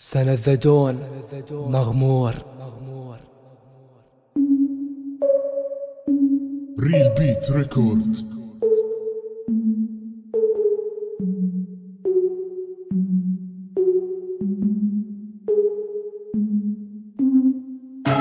سنة ذدون مغمور. ريل بيت ريكورد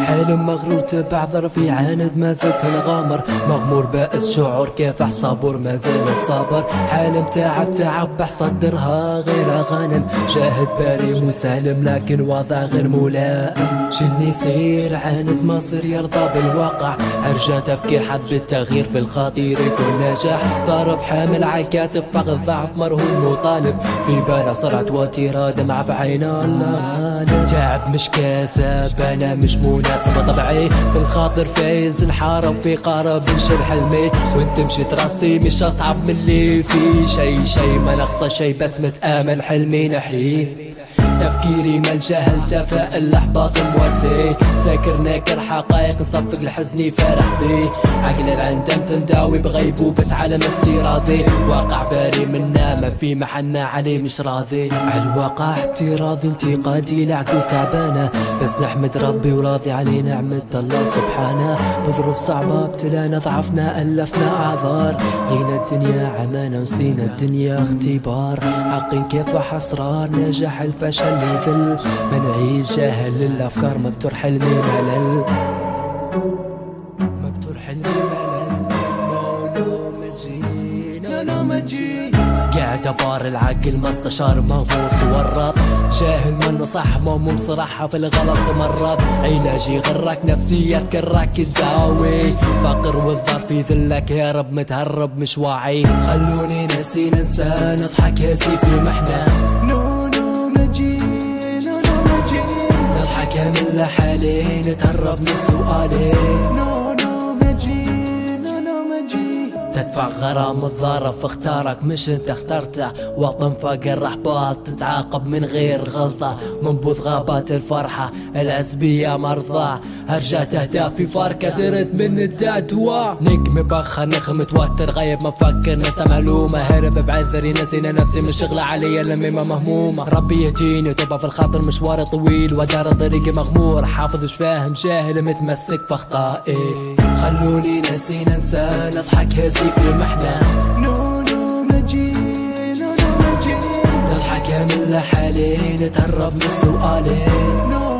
حلم مغرور تبع ظرفي عاند ما زلت نغامر. مغمور بائس شعور كيف صبور ما زلت صابر حالم تعب تعب صدرها غير غانم. شاهد باري مسالم لكن وضع غير ملائم. شني يصير عاند ما صير يرضى بالواقع. ارجع تفكير حب التغيير في الخاطر يكون ناجح. ضارب حامل على الكاتف فقد ضعف مرهون مطالب. في باله صرعة وتيرة دمعة في عينا الله تعب مش كاسب أنا مش مناسبة طبعي في الخاطر فايز انحارب في قارب نشر حلمي وانت مشيت راسي مش أصعب من اللي في شي شي ما نقصى شي بس متآمل حلمي نحيه تفكيري ما الجهل تفاءل الاحباط مواسي. ساكر ناكر حقائق نصفق لحزني فرح بي. عقل العندم تنداوي بغيبوبة عالم افتراضي. واقع باري منا ما في محنا عليه مش راضي. على الواقع اعتراضي انتقادي لعقل تعبانة. بس نحمد ربي وراضي عليه نعمة الله سبحانه. بظروف صعبة ابتلانا ضعفنا ألفنا أعذار. غينا الدنيا عمانا ونسينا الدنيا اختبار. حقين كيف حسرار نجاح الفشل يذل ما نعيش جاهل الأفكار ما بتور حلمي ملل. ما بتور حلمي ملل. نو نو ما تجي نو نو ما تجي قاعد ابار العقل ما استشار مغمور تورط. جاهل منه صح مو مصرحها في الغلط تمرض علاجي غرك نفسية تكرك تداوي فقر والظرف في ذلك يا رب متهرب مش واعي. خلوني ناسي ننسى نضحك هاسي في محنة. من لحالي نتهرب من سؤالي؟ تدفع غرام الظرف اختارك مش انت اخترته. وطن فقر احباط تتعاقب من غير غلطة. منبوذ غابات الفرحة العزبية مرضى. هرجات أهدافي فاركة درت من التاتوا. نجم بخ نخ متوتر غيب مفكر. نسى معلومة هرب بعذري. نسينا نفسي من شغلة علي لميمة مهمومة. ربي يهديني وتبقى في الخاطر مشوار طويل. ودار طريقي مغمور. حافظ مش فاهم جاهل متمسك في أخطائي. خلوني ناسي ننسى نضحك هاسي في محنة نو نو مجي نو نو مجي نضحك من لحالي نتهرب من سؤالي نو